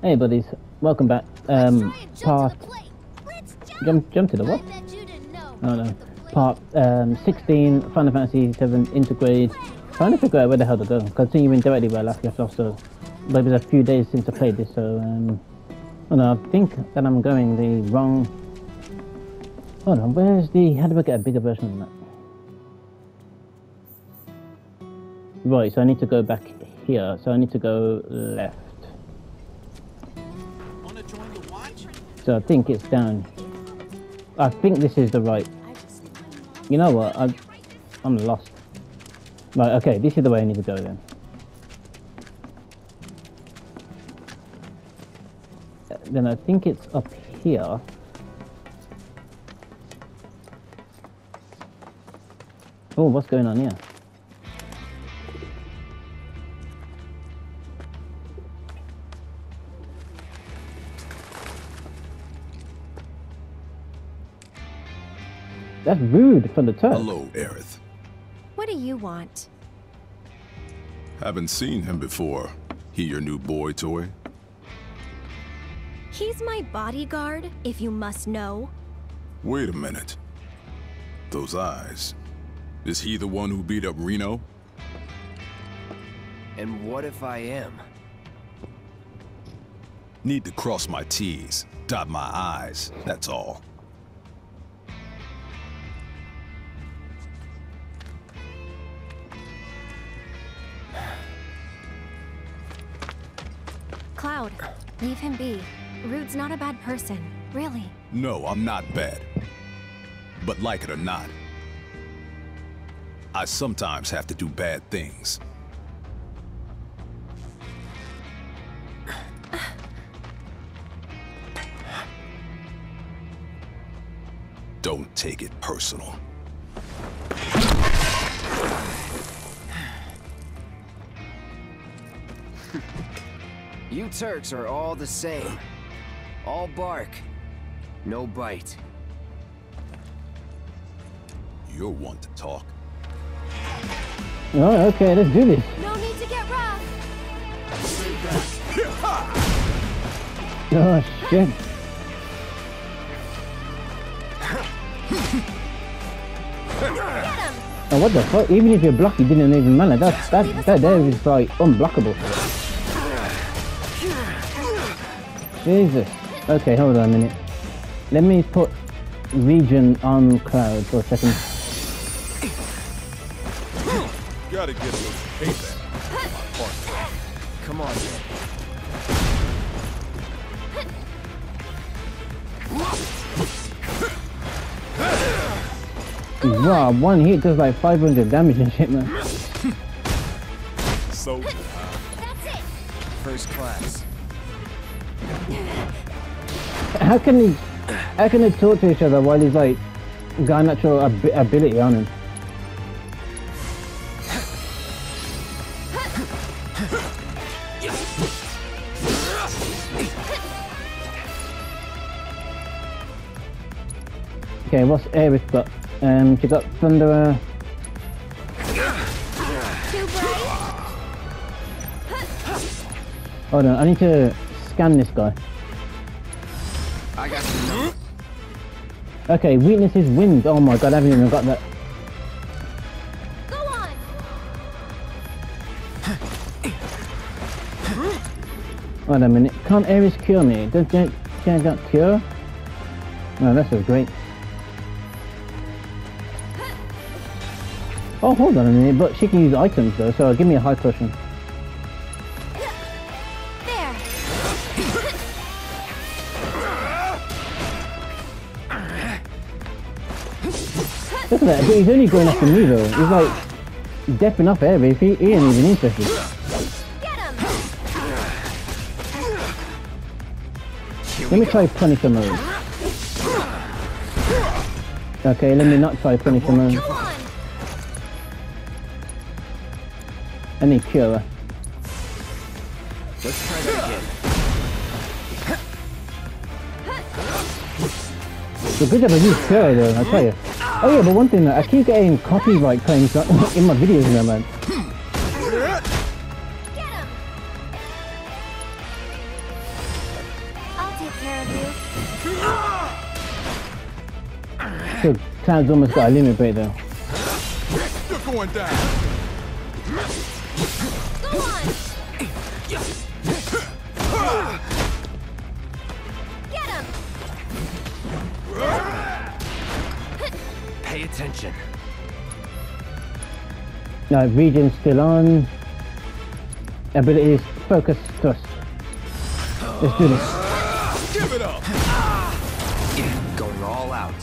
Hey buddies, welcome back. Um, part jump jump to the what? Oh no, part um 16 Final Fantasy 7 Intergrade. Trying to figure out where the hell to go. Continuing directly where I last left off. So, but it was a few days since I played this. So um, oh no, I think that I'm going the wrong. Hold on, where's the? How do I get a bigger version of that? Right, so I need to go back here. So I need to go left. So I think it's down. I think this is the right. You know what? I, I'm lost. Right, okay, this is the way I need to go then. Uh, Then I think it's up here. Oh, what's going on here? That's rude from the Turk. Hello, Aerith. What do you want? Haven't seen him before. He your new boy toy? He's my bodyguard, if you must know. Wait a minute. Those eyes. Is he the one who beat up Reno? And what if I am? Need to cross my T's, dot my I's, that's all. Leave him be. Rude's not a bad person, really. No, I'm not bad. But like it or not, I sometimes have to do bad things. Don't take it personal. You Turks are all the same. All bark, no bite. You're one to talk. Oh, okay, let's do this. No need to get rough! Oh shit. Get! Oh, what the fuck? Even if you're blocked, you didn't even matter. That that that there is like unblockable. Jesus. Okay, hold on a minute. Let me put regen on cloud for a second. Gotta get a little payback. Come on, man. Wow, one hit does like 500 damage and shit, man. So, uh, That's it! First class. How can he? How can they talk to each other while he's like got a natural ab- ability on him? Okay, what's Aerith got? Um, she got Thundara. Too bright? Hold on, I need to scan this guy. I got. Okay, weakness is wind. Oh my god, I haven't even got that. Go on! Wait a minute, can't Aerith cure me? Does Jan got cure? No, that's so great. Oh, hold on a minute, but she can use items though, so give me a high potion. That, but he's only going after me though. He's like depping up Aerith, he, he ain't even interested. Him! Let me try Punisher mode. Okay, let me not try. Go on! I need cure. Let's try that again. So good job I used cure though, I tell you. Oh yeah, but one thing, I keep getting copyright claims in my videos now, man. Get him! care of you. So Cloud's almost got a limit break though. You're going down. Go on! Attention. No, regen's still on. Abilities, focus, thrust. Let's do this. Give it up. Going all out.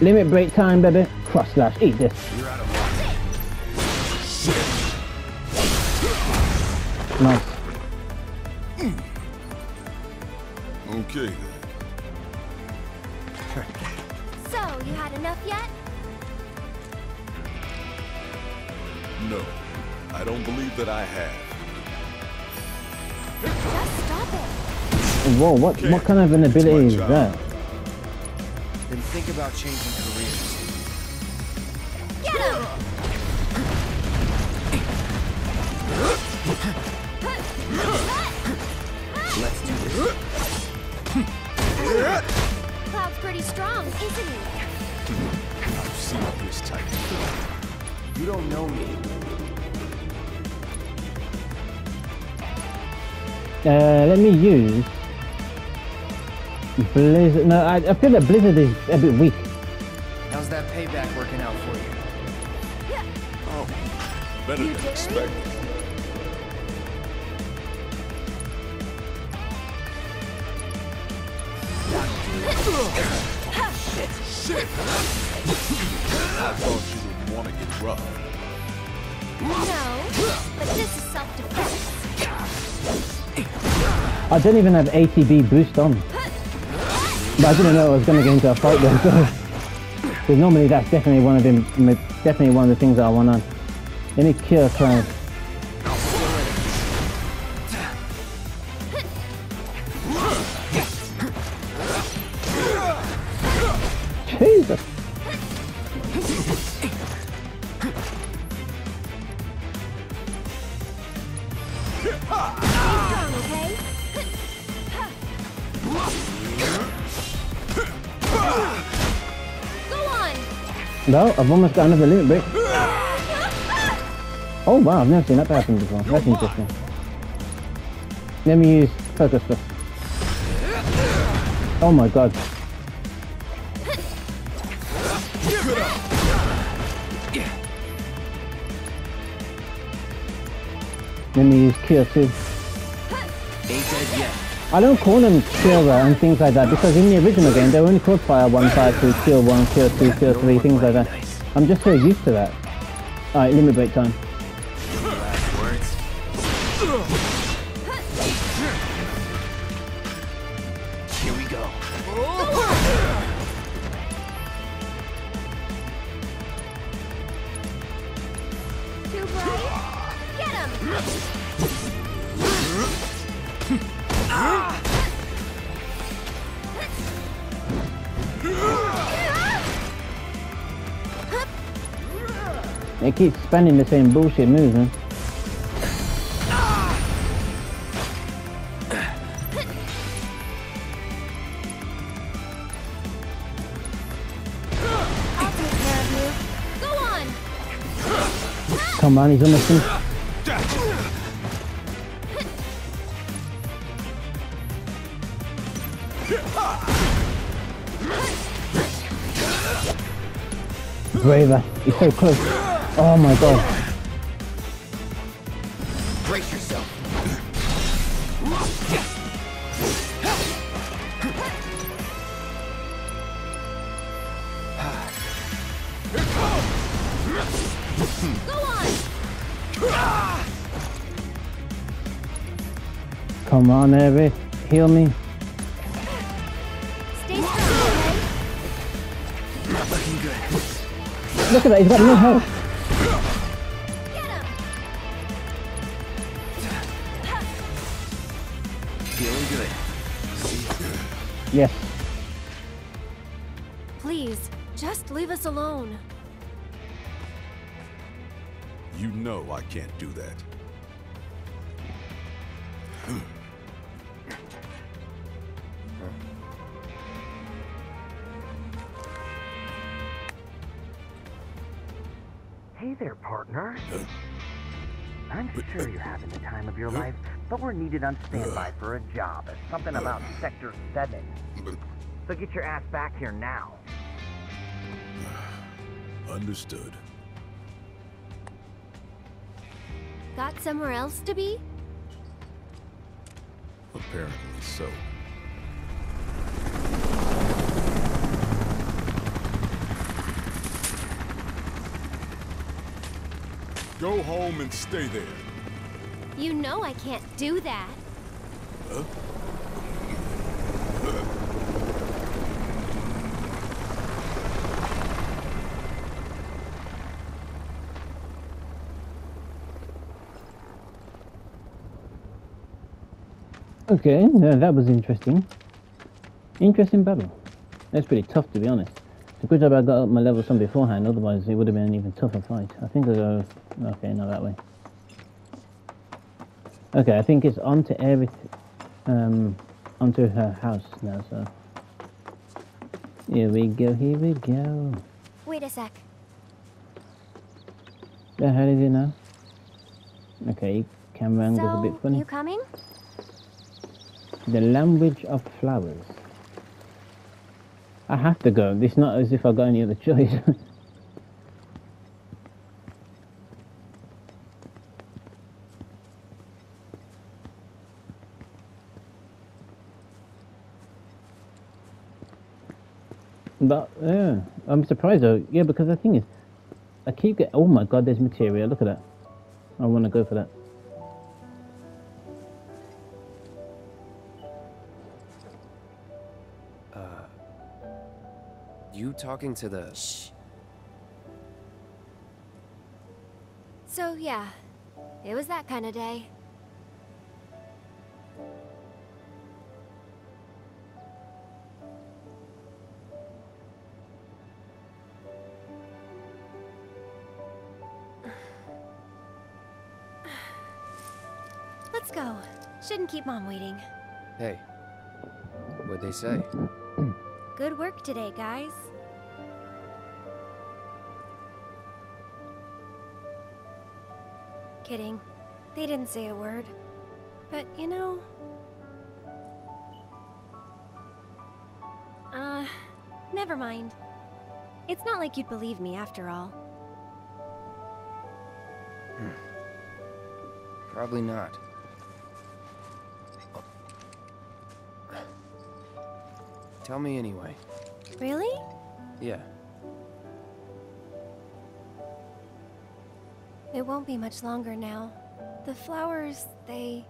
Limit break time, baby. Cross slash, eat this. You're out of luck. Nice. Okay then. So, you had enough yet? No, I don't believe that I have. Just stop it. Whoa, what what kind of an ability is that? Then think about changing careers. Get him! Uh, let me use Blizzard. No, I, I feel that Blizzard is a bit weak. How's that payback working out for you? Oh, Better You than did? expected. Shit! I thought you would want to get rough. No, but this is self-defense. I didn't even have ATB boost on. But I didn't know I was going to get into a fight. So. Because normally that's definitely one of them. Definitely one of the things that I want on. Any cure Cloud. No, I've almost got another loot, but... Oh wow, I've never seen that happen before. That's interesting. Let me use focus. Oh my god. Let me use cure 2. I don't call them cure and things like that because in the original game they were only called fire 1, fire 2, cure 1, cure 2, cure 3, things like that. I'm just so used to that. Alright, limit break time. Keep spending the same bullshit moves, man. Come on, he's almost finished. Braver, he's so close. Oh my god. Brace yourself. Go on! Come on, Evie. Heal me. Stay strong, okay? Not looking good. Look at that, he's got no health. us alone. You know I can't do that. Hey there, partner. I'm sure uh, you're having the time of your life, but we're needed on standby uh. for a job. It's something about uh. Sector 7. So get your ass back here now. Understood. Got somewhere else to be? Apparently so. Go home and stay there. You know I can't do that. Okay, yeah, that was interesting. Interesting battle. That's pretty tough to be honest. It's a good job I got up my level some beforehand, otherwise it would have been an even tougher fight. I think I'll go... Okay, not that way. Okay, I think it's onto everything... Um, onto her house now, so... Here we go, here we go. Wait a sec. The hell is it now? Okay, camera angle's a bit funny. you coming? The language of flowers. I have to go. It's not as if I got any other choice. but yeah, I'm surprised though. Yeah, because the thing is, I keep getting. Oh my god, there's materia. Look at that. I want to go for that. You talking to the... So, yeah. It was that kind of day. Let's go. Shouldn't keep Mom waiting. Hey. What'd they say? Good work today, guys. Kidding. They didn't say a word. But, you know... Uh, never mind. It's not like you'd believe me after all. Probably not. Tell me anyway. Really? Yeah. It won't be much longer now. The flowers, they...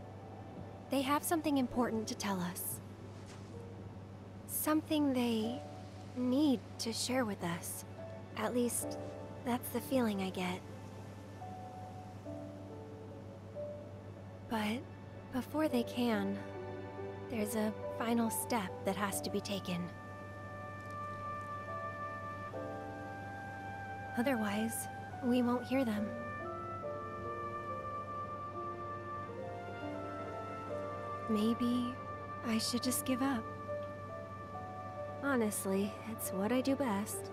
They have something important to tell us. Something they need to share with us. At least, that's the feeling I get. But before they can, there's a final step that has to be taken. Otherwise, we won't hear them. Maybe I should just give up. Honestly, it's what I do best.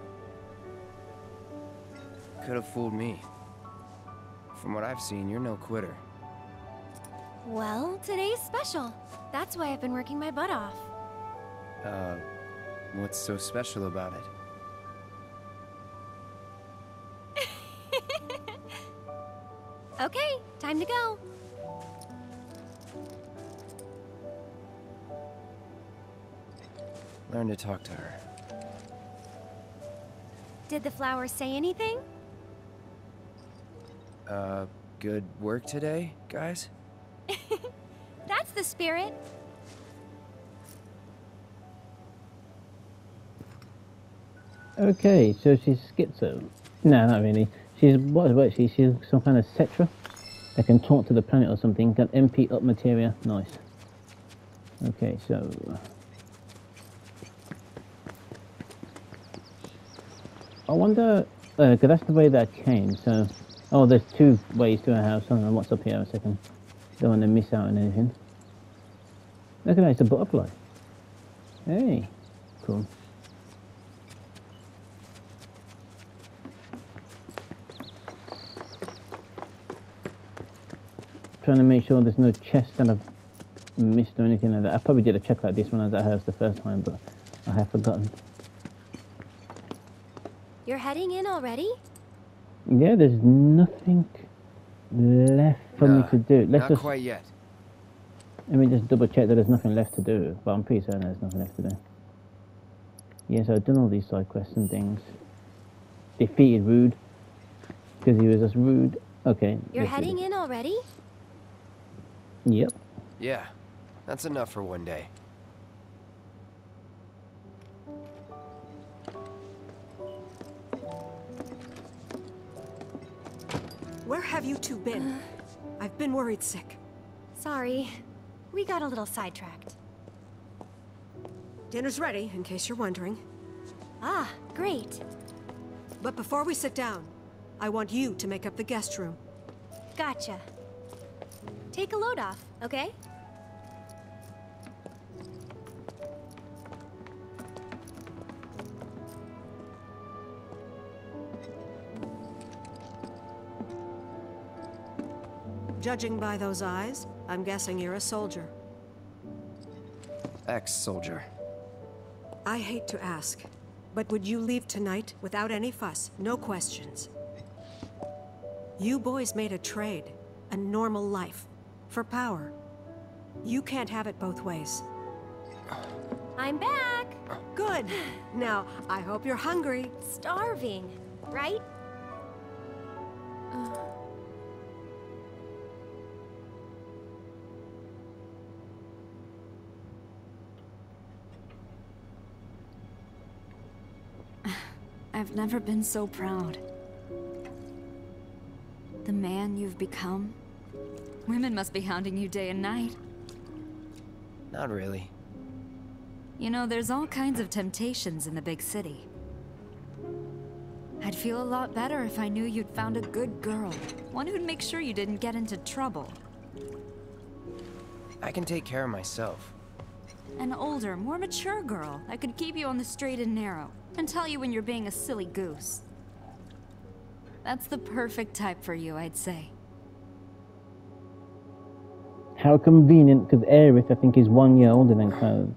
Could have fooled me. From what I've seen, you're no quitter. Well, today's special. That's why I've been working my butt off. Uh, what's so special about it? Okay, time to go. Learn to talk to her. Did the flowers say anything? Uh, good work today, guys? That's the spirit. Okay, so she's schizo. No, not really. She's what? What? She, she's some kind of cetra that can talk to the planet or something. Can MP up materia. Nice. Okay, so I wonder, because uh, that's the way that came. So, oh, there's two ways to a house. Hold what's up here? A second. Don't want to miss out on anything. Look at that, it's a butterfly. Hey, cool. Trying to make sure there's no chest that I've missed or anything like that. I probably did a check like this when I was at house the first time, but I have forgotten. You're heading in already? Yeah, there's nothing left for me to do. Let's Not just quite yet. let me just double check that there's nothing left to do. But I'm pretty certain there's nothing left to do. Yeah, so I've done all these side quests and things. Defeated Rude because he was just rude. Okay. You're let's heading in already? Yep. Yeah, that's enough for one day. Where have you two been? I've been worried sick. Sorry. We got a little sidetracked. Dinner's ready, in case you're wondering. Ah, great. But before we sit down, I want you to make up the guest room. Gotcha. Take a load off, okay? Judging by those eyes, I'm guessing you're a soldier. Ex-soldier. I hate to ask, but would you leave tonight without any fuss, no questions? You boys made a trade, a normal life, for power. You can't have it both ways. I'm back! Good. Now, I hope you're hungry. Starving, right? I've never been so proud. The man you've become. Women must be hounding you day and night. Not really. You know, there's all kinds of temptations in the big city. I'd feel a lot better if I knew you'd found a good girl. One who'd make sure you didn't get into trouble. I can take care of myself. An older, more mature girl that could keep you on the straight and narrow and tell you when you're being a silly goose. That's the perfect type for you, I'd say. How convenient, because Aerith, I think, is one year older than Cloud.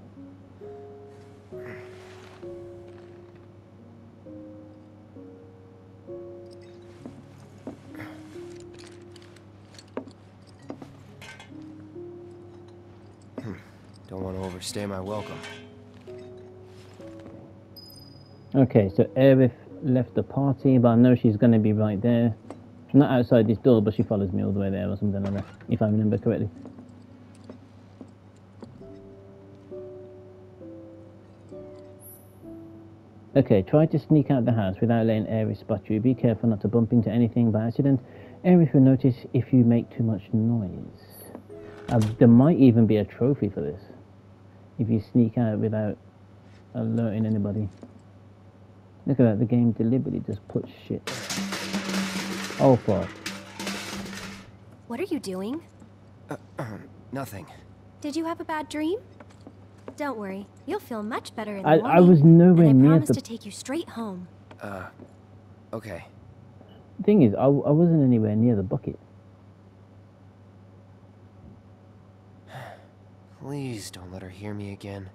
Overstay my welcome. Okay, so Aerith left the party, but I know she's going to be right there. Not outside this door, but she follows me all the way there or something like that, if I remember correctly. Okay, try to sneak out the house without letting Aerith spot you. Be careful not to bump into anything by accident. Aerith will notice if you make too much noise. Uh, there might even be a trophy for this. If you sneak out without alerting anybody. Look at that, the game deliberately just puts shit. Oh fuck. What are you doing? Nothing. Did you have a bad dream? Don't worry, you'll feel much better in the I, morning. I was nowhere and I near promise the to take you straight home. Uh, okay. thing is, I, I wasn't anywhere near the bucket. Please don't let her hear me again.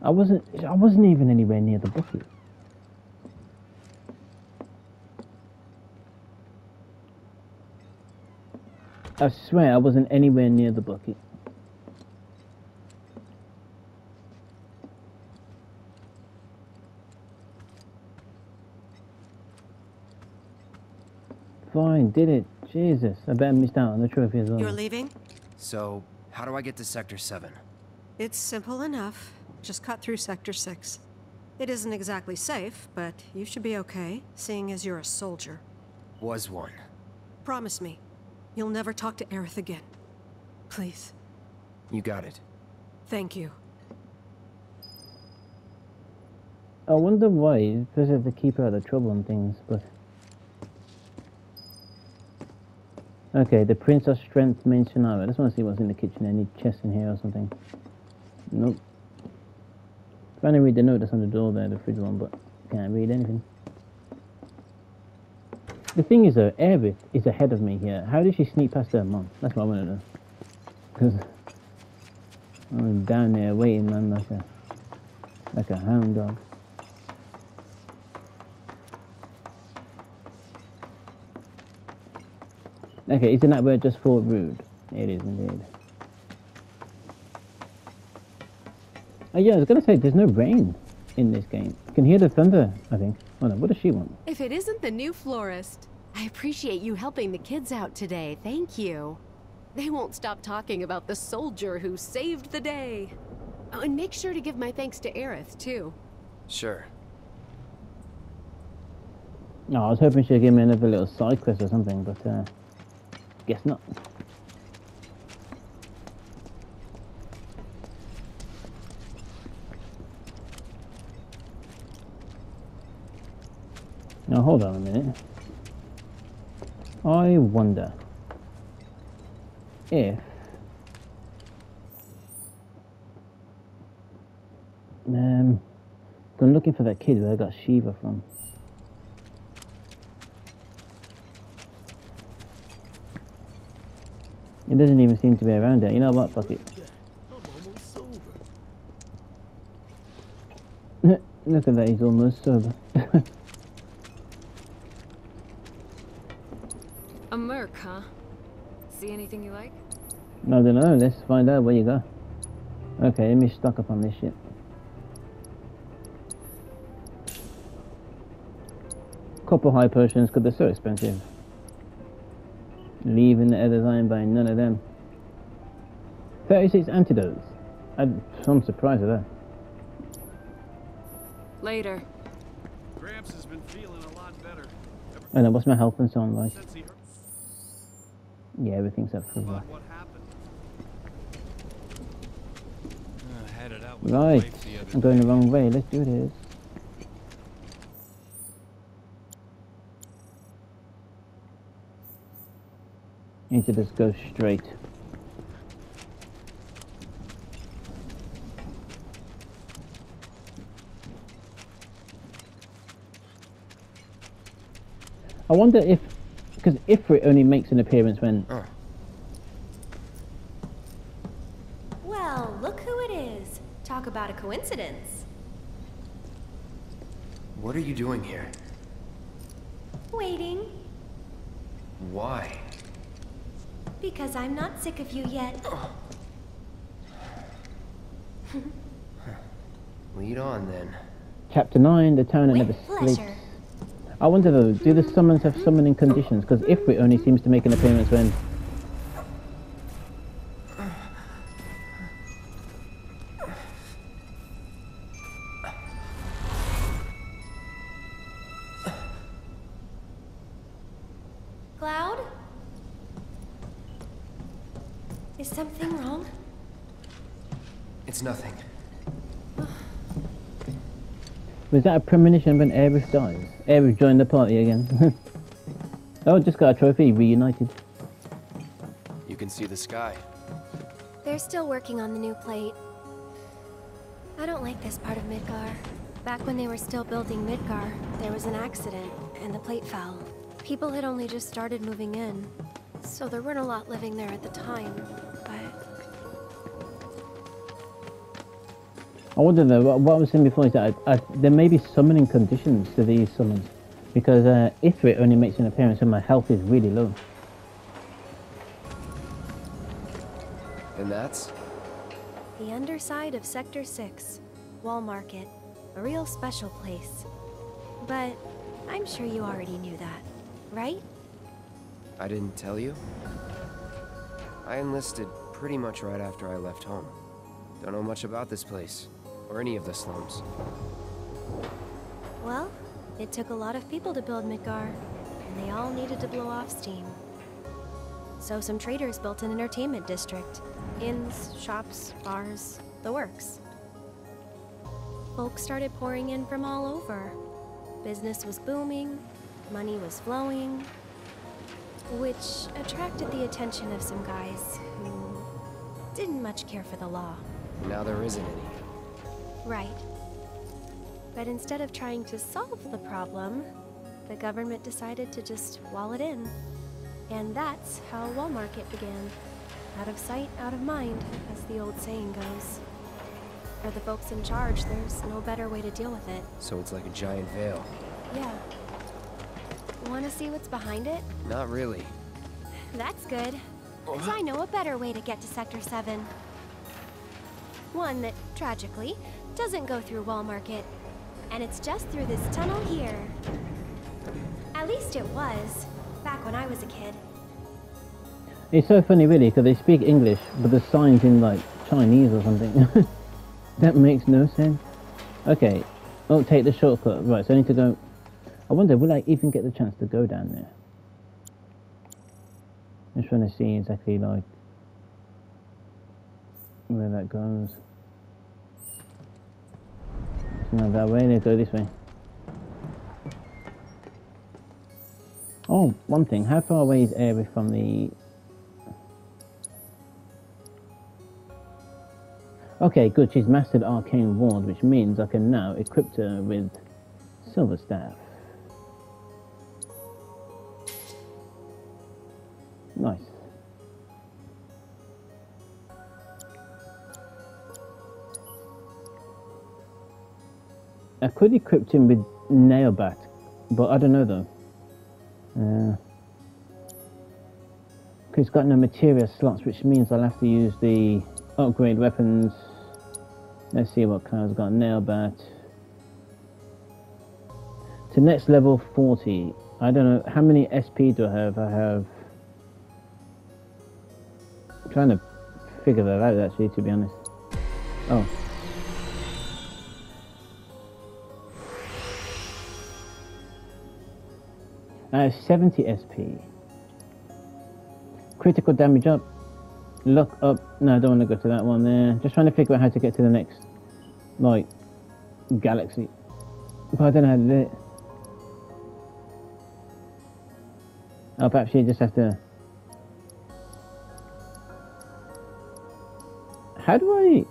I wasn't I wasn't even anywhere near the bucket. I swear I wasn't anywhere near the bucket. Fine, did it. Jesus, I bet I missed out on the trophy as well. You're leaving? So, how do I get to Sector 7? It's simple enough. Just cut through Sector 6. It isn't exactly safe, but you should be okay, seeing as you're a soldier. Was one. Promise me, you'll never talk to Aerith again. Please. You got it. Thank you. I wonder why, because of the keep her out of trouble and things, but... Okay, the Princess Strength main scenario. Oh, I just want to see what's in the kitchen. Any chests in here or something? Nope. Trying to read the note that's on the door there, the fridge one, but can't read anything. The thing is though, Aerith is ahead of me here. How did she sneak past her mom? That's what I want to know. Because I'm down there waiting, man, like a like a hound dog. Okay, isn't that word just for rude? It is indeed. Oh yeah, I was gonna say there's no rain in this game. You can hear the thunder, I think. Oh no, what does she want? If it isn't the new florist. I appreciate you helping the kids out today. Thank you. They won't stop talking about the soldier who saved the day. Oh, and make sure to give my thanks to Aerith, too. Sure. No, I was hoping she'd give me another little side quest or something, but uh, guess not. Now hold on a minute. I wonder if um I'm looking for that kid where I got Shiva from. It doesn't even seem to be around there. You know what? Fuck it. Look at that, he's almost sober. A merc, huh? See anything you like? I don't know. Let's find out where you go. Okay, let me stock up on this shit. Couple high potions because they're so expensive. Leaving the other line by none of them. 36 antidotes. I'm, I'm surprised at that. Later. Gramps has been feeling a lot better. Ever I know, what's my health and so on like? since he heard Yeah, everything's up for about that. what happened. Uh, had it out with my Right, wife the other I'm going the wrong way. Let's do this. Need to just go straight. I wonder if, because Ifrit only makes an appearance when Oh, Well, look who it is. Talk about a coincidence. what are you doing here? Waiting, Why? Because I'm not sick of you yet. Lead on then. Chapter 9, the town that never sleeps. I wonder though, do the summons have summoning conditions? Because Ifrit only seems to make an appearance when... Was that a premonition when Aerith dies? Aerith joined the party again. oh, just got a trophy, reunited. You can see the sky. They're still working on the new plate. I don't like this part of Midgar. Back when they were still building Midgar, there was an accident, and the plate fell. People had only just started moving in, so there weren't a lot living there at the time, I wonder though, what, what I was saying before is that I, I, there may be summoning conditions to these summons. Because uh, Ifrit only makes an appearance when my health is really low. And that's? The underside of Sector 6, Wall Market. A real special place. But I'm sure you already knew that, right? I didn't tell you? I enlisted pretty much right after I left home. Don't know much about this place, or any of the slums. Well, it took a lot of people to build Midgar, and they all needed to blow off steam. So some traders built an entertainment district. Inns, shops, bars, the works. Folks started pouring in from all over. Business was booming, money was flowing, which attracted the attention of some guys who didn't much care for the law. Now there isn't any. Right. But instead of trying to solve the problem, the government decided to just wall it in. And that's how Wall Market began. Out of sight, out of mind, as the old saying goes. For the folks in charge, there's no better way to deal with it. So it's like a giant veil. Yeah. Want to see what's behind it? Not really. That's good. Because I know a better way to get to Sector 7. One that, tragically, doesn't go through Wall Market. And it's just through this tunnel here. At least it was, back when I was a kid. It's so funny, really, because they speak English, but the signs in like Chinese or something. that makes no sense. Okay, I'll take the shortcut. Right, so I need to go. I wonder, will I even get the chance to go down there? Just trying to see exactly like where that goes. That way. Let's go this way. Oh, one thing. How far away is Aerith from the Okay, good. She's mastered Arcane Ward, which means I can now equip her with Silver Staff. Nice. I could equip him with Nailbat, but I don't know though. Uh, he's got no materia slots, which means I'll have to use the upgrade weapons. Let's see what Cloud's got. Nailbat. To next level 40. I don't know. How many SP do I have? I have... I'm trying to figure that out actually, to be honest. Oh. Have 70 SP. Critical damage up. Look up. No, I don't want to go to that one there. Just trying to figure out how to get to the next, like, galaxy. But I don't know how to do it. Oh, perhaps you just have to... How do I...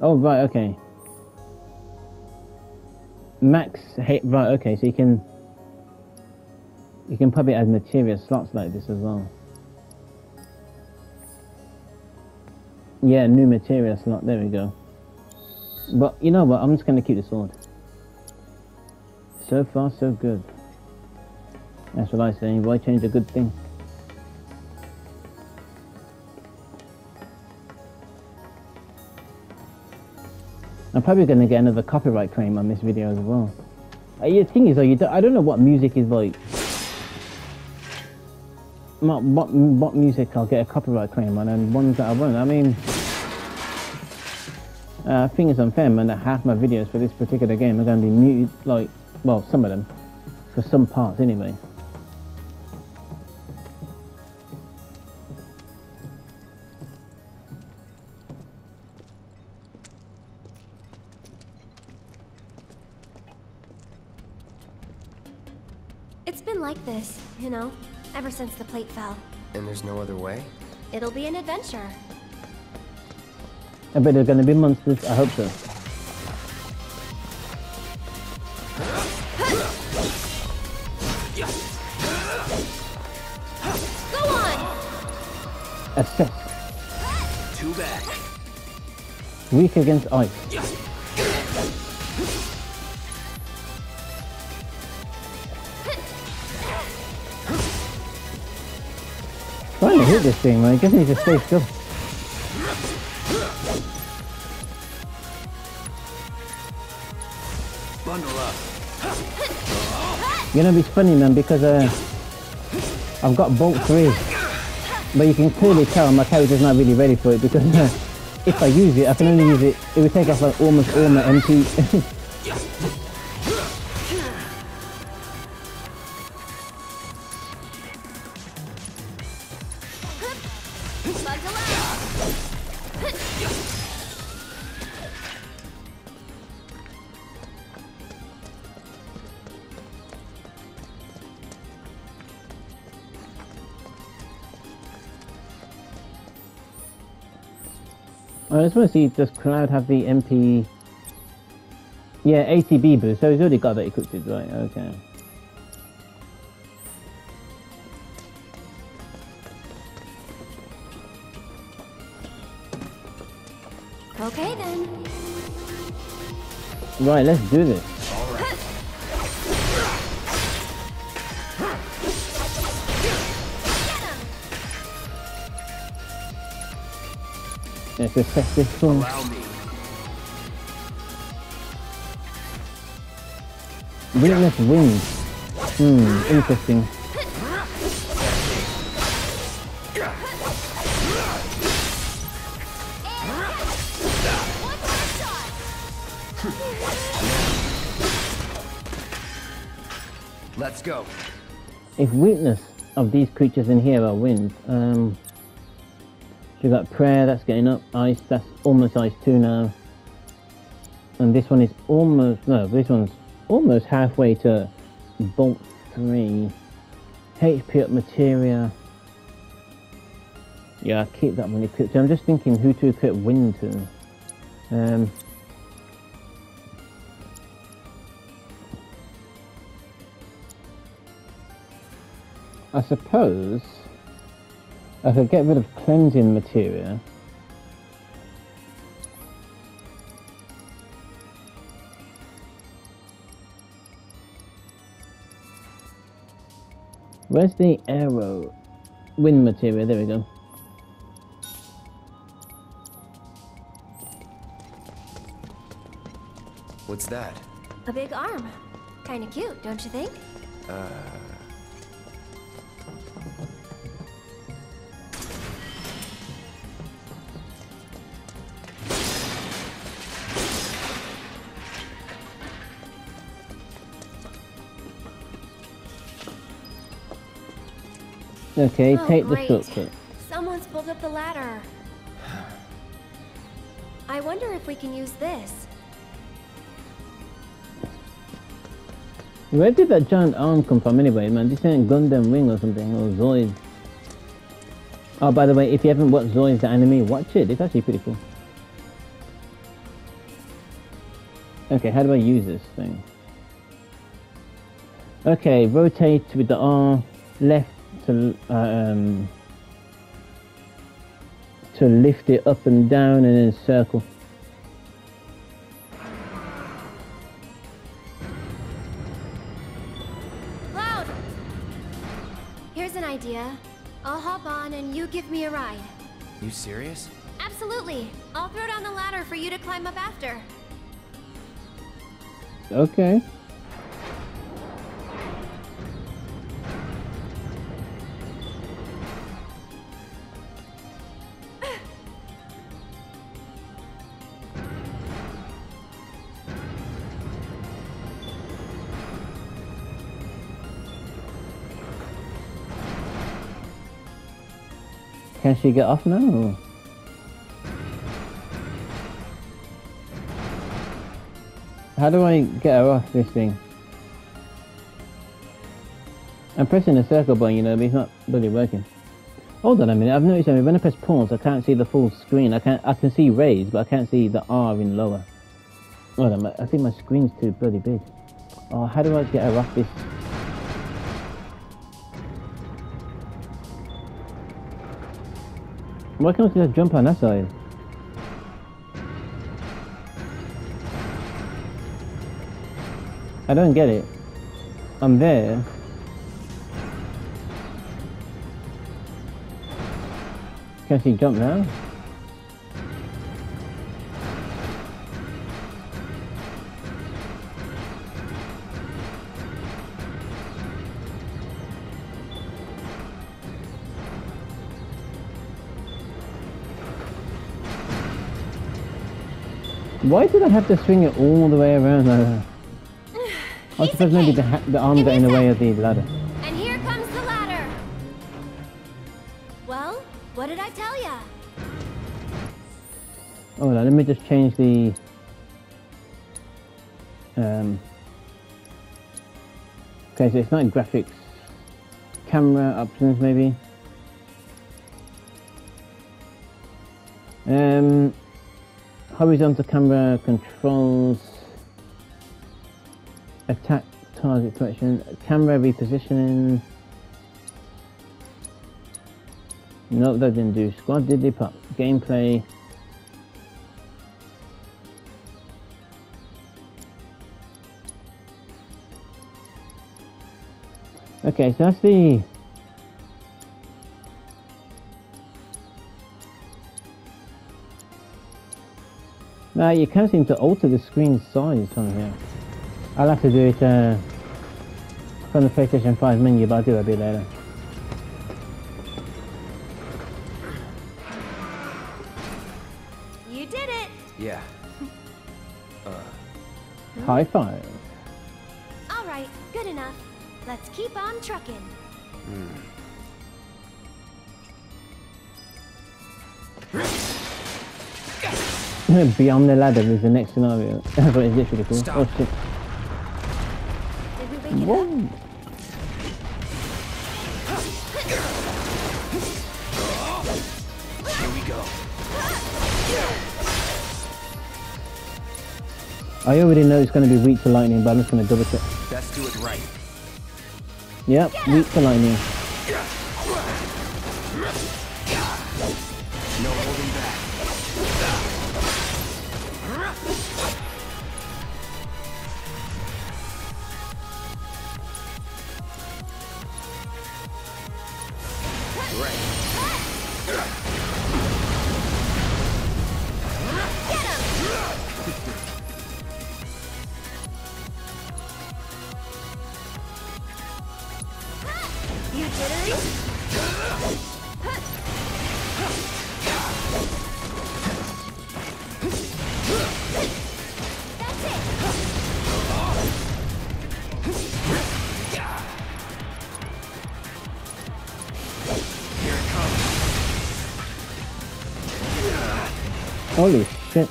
Oh, right, okay. Max... Hey, right, okay, so you can... You can probably add materia slots like this as well. Yeah, new materia slot, there we go. But you know what, I'm just going to keep the sword. So far, so good. That's what I say, why change a good thing? I'm probably going to get another copyright claim on this video as well. Uh, the thing is though, you don't, I don't know what music is like. What, what, what music I'll get a copyright claim on and ones that I won't. I mean, uh, I think it's unfair, man, that half my videos for this particular game are going to be muted, like, well, some of them, for some parts anyway. Since the plate fell. And there's no other way? It'll be an adventure. I bet there's going to be monsters. I hope so. Go on! Assess. Too bad. Weak against ice. Hit this thing, man. It just needs to stay still. Funny, man, because uh, I've got Bolt 3. But you can clearly tell my character's not really ready for it because uh, if I use it, I can only use it, it would take off like almost all my MP. just want to see, does Cloud have the MP Yeah, ATB boost. So he's already got that equipped, right? Okay. Okay then. Right, let's do this. Let's assess this one. Weakness wings. Hmm, interesting. Let's go. If weakness of these creatures in here are wind, um, so we got prayer, that's getting up, ice, that's almost ice 2 now. And this one is almost, no, this one's almost halfway to bolt 3. HP up materia. Yeah, keep that one equipped. I'm just thinking who to equip wind to. Um, I suppose I could get rid of cleansing materia. Where's the Aero? Wind materia, there we go. What's that? A big arm. Kinda cute, don't you think? Uh. Okay, Oh, take the great. shortcut. Someone's pulled up the ladder. I wonder if we can use this. Where did that giant arm come from anyway, man? This ain't Gundam Wing or something, or Zoid. Oh, by the way, if you haven't watched Zoid the anime, watch it. It's actually pretty cool. Okay, how do I use this thing? Okay, rotate with the R, left to uh, um, to lift it up and down, and then circle. Loud! Here's an idea. I'll hop on and you give me a ride. You serious? Absolutely. I'll throw down the ladder for you to climb up after. Okay. Can she get off now? How do I get her off this thing? I'm pressing the circle button, you know, but it's not really working. Hold on a minute, I've noticed that when I press pause, I can't see the full screen. I can I can see raise, but I can't see the R in lower. Hold on, I think my screen's too bloody big. Oh, how do I get her off this? Why can't I just jump on that side? I don't get it. I'm there. Can she jump now? Why did I have to swing it all the way around? I suppose maybe the, the arm Give got in the way of the ladder. And here comes the ladder. Well, what did I tell ya? Oh, on, let me just change the um Okay, so it's not graphics. Camera options maybe. Um horizontal camera controls. Attack target selection. Camera repositioning. No, that didn't do. Squad did dip up. Gameplay. Okay, so that's the Now you can't seem to alter the screen size on here. I'll have to do it uh, from the PlayStation 5 menu, but I'll do it a bit later. You did it! Yeah. Uh. High five. Alright, good enough. Let's keep on trucking. Hmm. Beyond the ladder is the next scenario. but it's literally cool. Stop. Oh shit. Did we wake it Whoa. up? Here we go. I already know it's going to be weak to lightning, but I'm just going to double check. Best do it right. Yep, weak to lightning. Holy shit.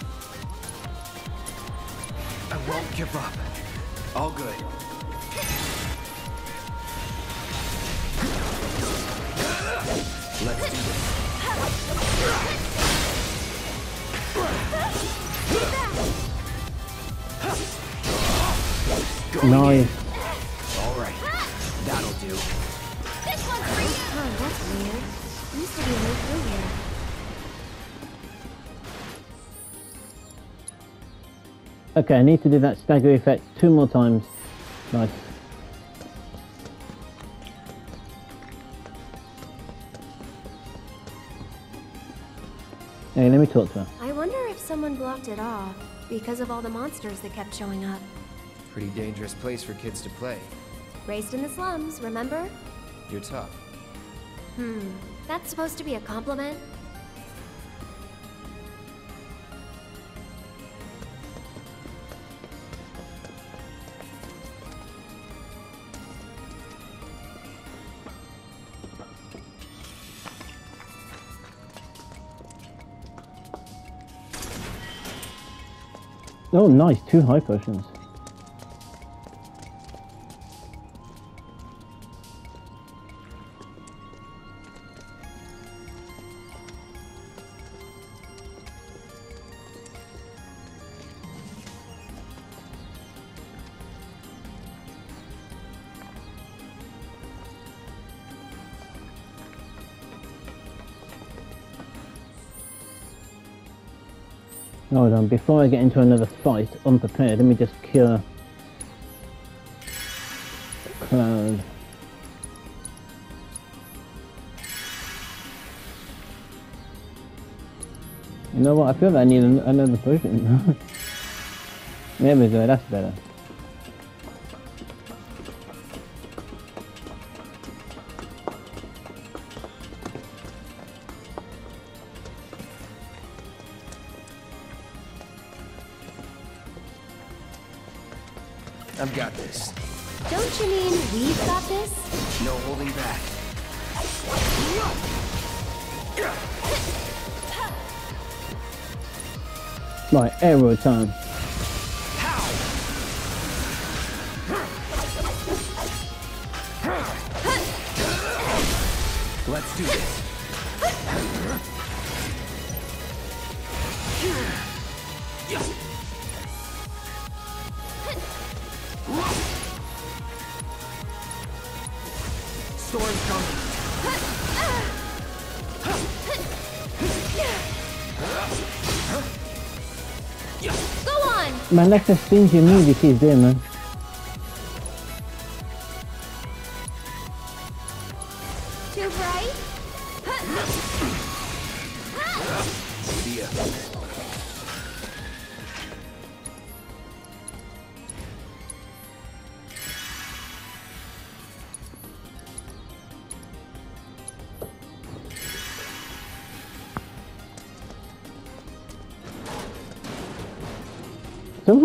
Okay, I need to do that stagger effect two more times. Nice. Hey, let me talk to her. I wonder if someone blocked it off because of all the monsters that kept showing up. Pretty dangerous place for kids to play. Raised in the slums, remember? You're tough. Hmm, that's supposed to be a compliment? Oh, nice. Two high potions. Hold on, before I get into another fight unprepared, let me just cure Cloud. You know what? I feel like I need an- another potion. there we go. That's better. Right, Aero time. My next thing you need if he's there, man.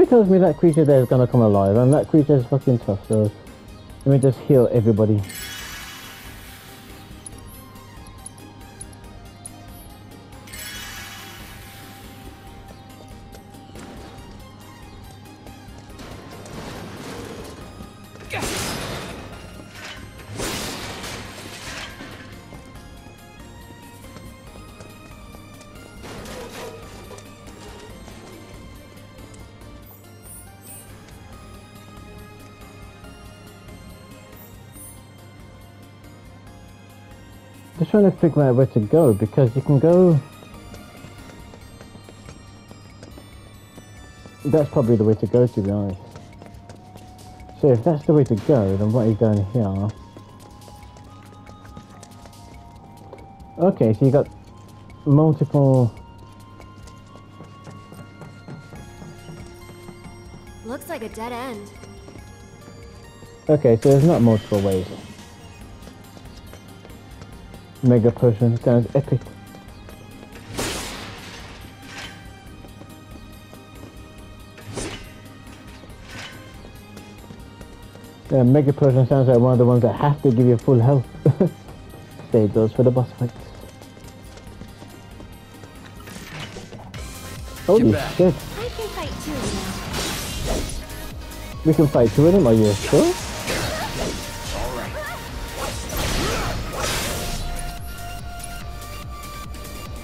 Tells me that creature there is gonna come alive, and that creature is fucking tough, so let me just heal everybody. Trying to figure out where to go because you can go. That's probably the way to go, to be honest. So if that's the way to go, then what are you going here? Okay, so you got multiple. Looks like a dead end. Okay, so there's not multiple ways. Mega potion sounds epic. Yeah, Mega potion sounds like one of the ones that have to give you full health. Save those for the boss fights. Holy back. shit. I can fight too now. We can fight two of them, are you sure?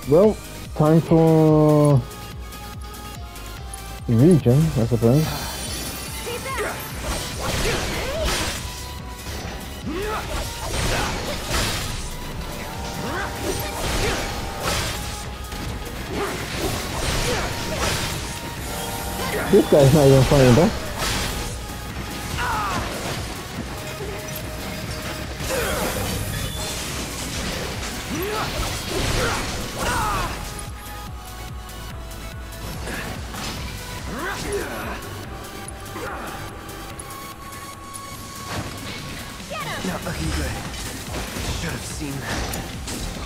Well, time for regen, I suppose. This guy's not even fighting back.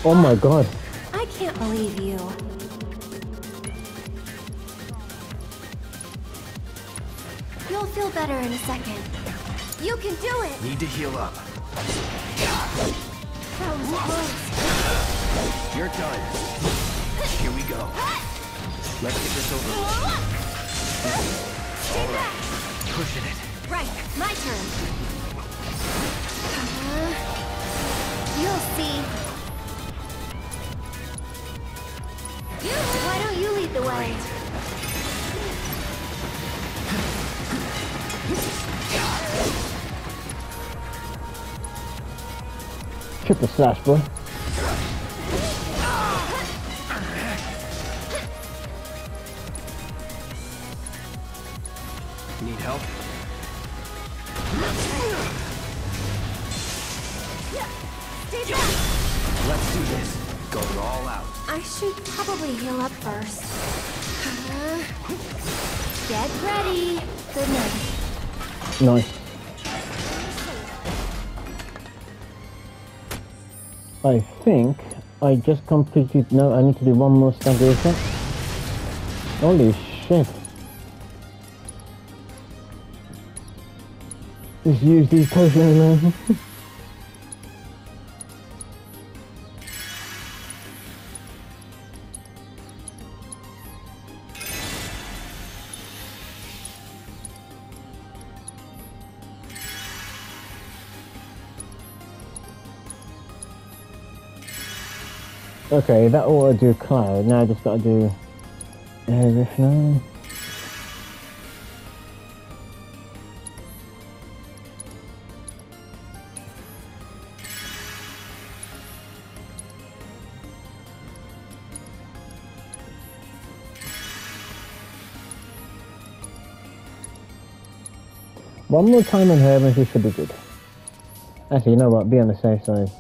Oh my god. I can't believe you. You'll feel better in a second. You can do it! Need to heal up. That was close. You're done. Here we go. Let's get this over with. Stay back! Pushing it. Right, my turn. Uh, you'll see. Lead the way? Triple slash, boy. Nice. I think I just completed. No, I need to do one more staggeration. Holy shit. Just use these potions, man. Okay, that ought to do cloud. Now I just gotta do everything. now. One more time on her and she should be good. Actually, you know what? Be on the safe side.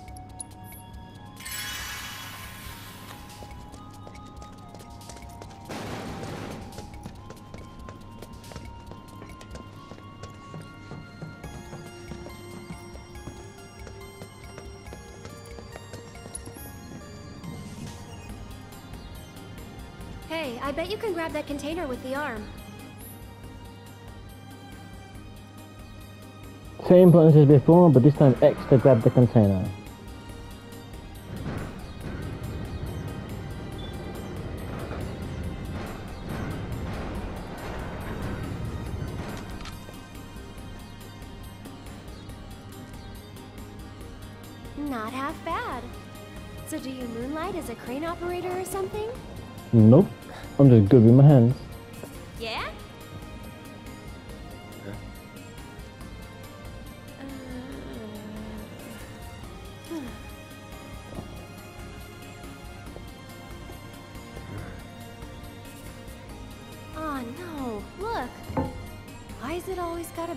The arm. Same buttons as before, but this time X to grab the container.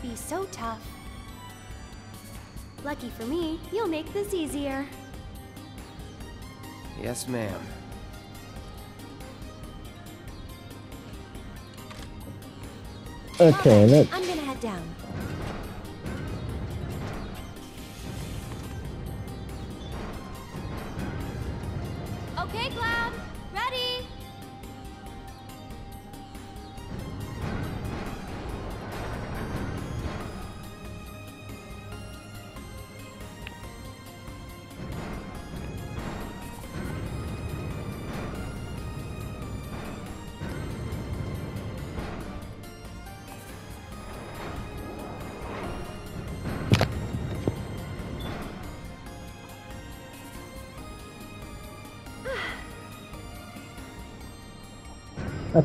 It always gotta be so tough? Lucky for me, you'll make this easier. Yes, ma'am. Okay, Alright, let's. I'm gonna head down.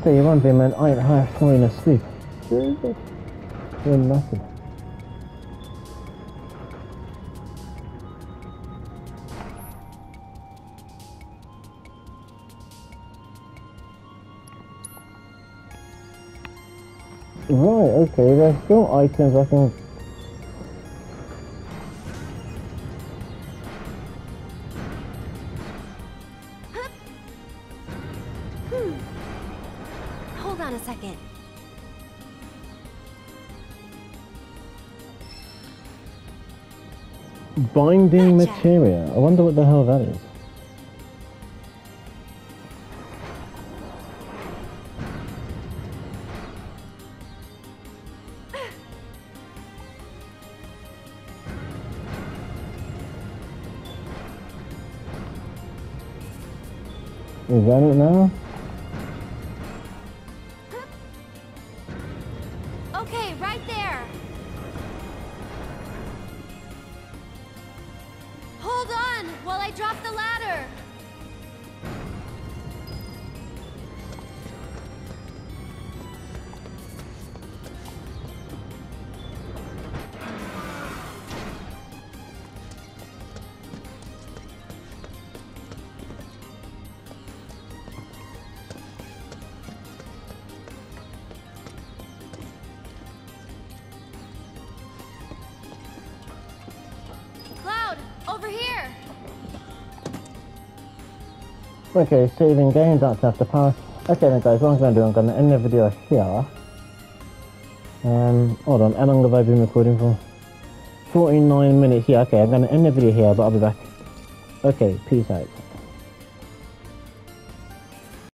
Tell you one thing, man. I ain't half falling asleep. Doing nothing. Right, okay, there's still items I can on a second. binding Gotcha. materia. I wonder what the hell that is. Is that it now? Okay, saving games, that's after pass. Okay then guys, what I'm gonna do, I'm gonna end the video here. Um, hold on, how long have I been recording for? 49 minutes, yeah, okay, I'm gonna end the video here, but I'll be back. Okay, peace out.